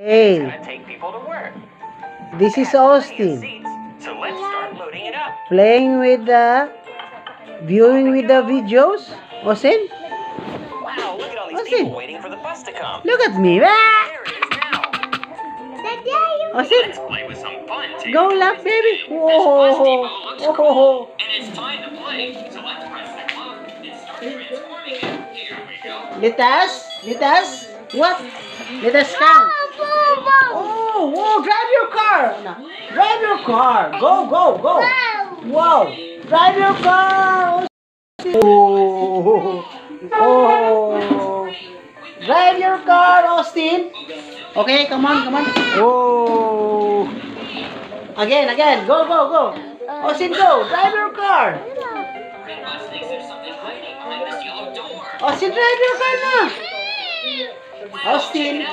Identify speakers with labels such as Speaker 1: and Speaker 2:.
Speaker 1: Hey,
Speaker 2: gonna take people to work.
Speaker 1: this is Austin.
Speaker 2: so let's start loading it up.
Speaker 1: Playing with the... Viewing with the videos. Austin,
Speaker 2: Wow, look at all these
Speaker 1: it?
Speaker 2: people waiting for the bus to come.
Speaker 1: look at me. Ah!
Speaker 2: There it is now.
Speaker 1: Austin,
Speaker 2: Let's play with some fun today.
Speaker 1: go laugh, baby.
Speaker 2: Depot
Speaker 1: Whoa.
Speaker 2: looks
Speaker 1: Oh.
Speaker 2: cool, and it's time to play. So let's press the clock and start transforming it. Here we go.
Speaker 1: Let us, let us, what? Let us count. Car. No, drive your car. Go, go, go. Wow, drive your car. Oh, oh. Drive your car, Austin. Okay, come on, come on. Oh. Again, again. Go, go, go. Austin, go. Drive your car. Austin, drive your car na.
Speaker 2: Wow,
Speaker 1: Austin.